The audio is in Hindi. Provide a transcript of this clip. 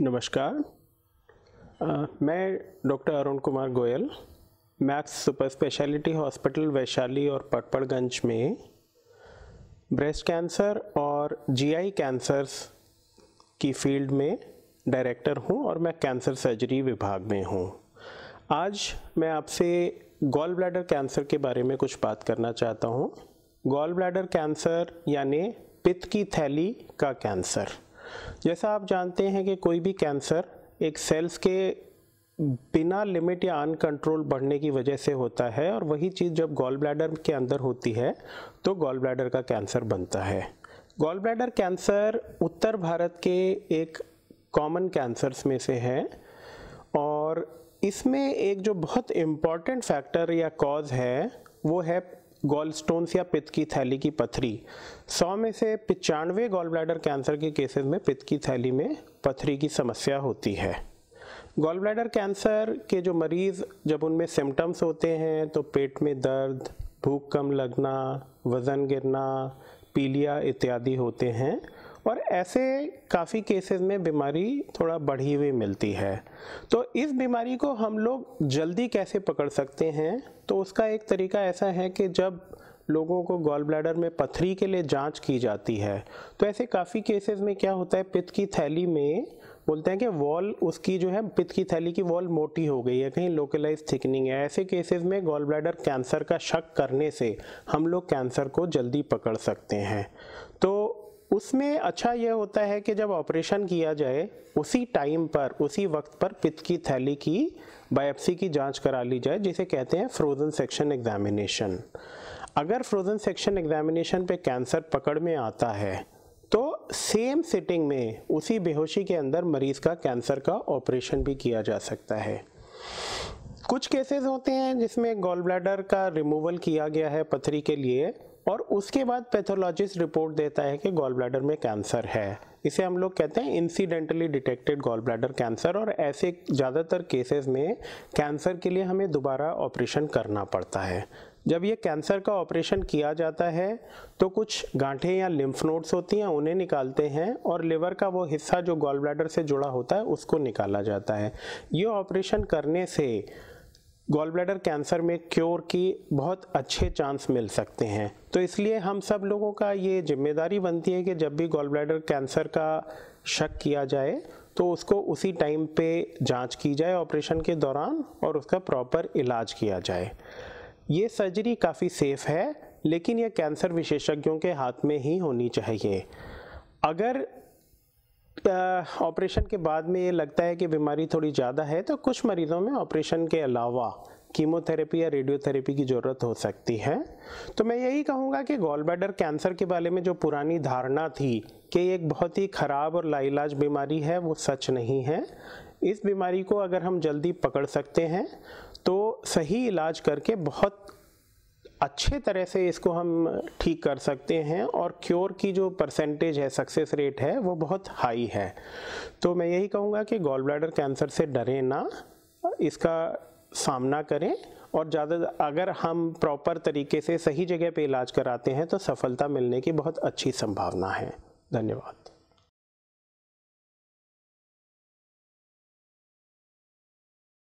नमस्कार। आ, मैं doctor Arun Kumar Goyal. Max super speciality hospital Vaishali और पटपड़गंज में। ब्रेस्ट कैंसर और जीआई कैंसर्स की फ़ील्ड में डायरेक्टर हूँ और मैं कैंसर सर्जरी विभाग में हूँ। आज मैं आपसे गॉल ब्लैडर कैंसर के बारे में कुछ बात करना चाहता हूँ। गॉल ब्लैडर कैंसर यानी पित्त की थैली का कैंसर। जैसा आप जानते हैं कि कोई भी कैंसर एक सेल्स के बिना लिमिट या अनकंट्रोल बढ़ने की वजह से होता है और वही चीज़ जब गॉल ब्लैडर के अंदर होती है तो गॉल ब्लैडर का कैंसर बनता है। गॉल ब्लैडर कैंसर उत्तर भारत के एक कॉमन कैंसर्स में से है और इसमें एक जो बहुत इंपॉर्टेंट फैक्टर या कॉज है, वो है गॉल स्टोन्स या पित्त की थैली की पथरी। सौ में से पचानवे गॉल ब्लैडर कैंसर के केसेस में पित्त की थैली में पथरी की समस्या होती है। गॉल ब्लैडर कैंसर के जो मरीज़, जब उनमें सिम्टम्स होते हैं तो पेट में दर्द, भूख कम लगना, वज़न गिरना, पीलिया इत्यादि होते हैं और ऐसे काफ़ी केसेस में बीमारी थोड़ा बढ़ी हुई मिलती है। तो इस बीमारी को हम लोग जल्दी कैसे पकड़ सकते हैं? तो उसका एक तरीका ऐसा है कि जब लोगों को गॉल ब्लैडर में पथरी के लिए जाँच की जाती है तो ऐसे काफ़ी केसेस में क्या होता है, पित्त की थैली में बोलते हैं कि वॉल उसकी जो है, पित्त की थैली की वॉल मोटी हो गई है, कहीं लोकलाइज थिकनिंग है। ऐसे केसेस में गॉल ब्लैडर कैंसर का शक करने से हम लोग कैंसर को जल्दी पकड़ सकते हैं। तो उसमें अच्छा यह होता है कि जब ऑपरेशन किया जाए, उसी टाइम पर, उसी वक्त पर पित्त की थैली की, बायोप्सी की जाँच करा ली जाए, जिसे कहते हैं फ्रोजन सेक्शन एग्जामिनेशन अगर फ्रोजन सेक्शन एग्जामिनेशन पे कैंसर पकड़ में आता है तो सेम सिटिंग में उसी बेहोशी के अंदर मरीज़ का कैंसर का ऑपरेशन भी किया जा सकता है। कुछ केसेस होते हैं जिसमें गॉल ब्लैडर का रिमूवल किया गया है पथरी के लिए। और उसके बाद पैथोलॉजिस्ट रिपोर्ट देता है कि गॉल ब्लैडर में कैंसर है। इसे हम लोग कहते हैं incidentally detected gall bladder cancer और ऐसे ज़्यादातर केसेस में कैंसर के लिए हमें दोबारा ऑपरेशन करना पड़ता है। जब ये कैंसर का ऑपरेशन किया जाता है तो कुछ गांठें या लिम्फ नोड्स होती हैं, उन्हें निकालते हैं और लिवर का वो हिस्सा जो गॉल ब्लैडर से जुड़ा होता है, उसको निकाला जाता है। ये ऑपरेशन करने से गॉल ब्लैडर कैंसर में क्योर की बहुत अच्छे चांस मिल सकते हैं। तो इसलिए हम सब लोगों का ये ज़िम्मेदारी बनती है कि जब भी गॉल ब्लैडर कैंसर का शक किया जाए तो उसको उसी टाइम पे जाँच की जाए ऑपरेशन के दौरान और उसका प्रॉपर इलाज किया जाए। ये सर्जरी काफ़ी सेफ़ है, लेकिन यह कैंसर विशेषज्ञों के हाथ में ही होनी चाहिए। अगर ऑपरेशन के बाद में ये लगता है कि बीमारी थोड़ी ज़्यादा है तो कुछ मरीज़ों में ऑपरेशन के अलावा कीमोथेरेपी या रेडियोथेरेपी की ज़रूरत हो सकती है। तो मैं यही कहूँगा कि गॉल ब्लैडर कैंसर के बारे में जो पुरानी धारणा थी कि एक बहुत ही ख़राब और लाइलाज बीमारी है, वो सच नहीं है। इस बीमारी को अगर हम जल्दी पकड़ सकते हैं तो सही इलाज करके बहुत अच्छे तरह से इसको हम ठीक कर सकते हैं और क्योर की जो परसेंटेज है सक्सेस रेट है, वो बहुत हाई है। तो मैं यही कहूँगा कि गॉल ब्लैडर कैंसर से डरें ना, इसका सामना करें और ज़्यादा अगर हम प्रॉपर तरीके से सही जगह पे इलाज कराते हैं तो सफलता मिलने की बहुत अच्छी संभावना है। धन्यवाद।